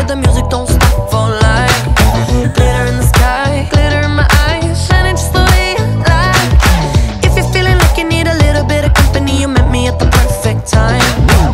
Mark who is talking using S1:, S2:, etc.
S1: with the music, don't stop for life. Glitter in the sky, glitter in my eyes Shining just the way you like. If you're feeling like you need a little bit of company You met me at the perfect time.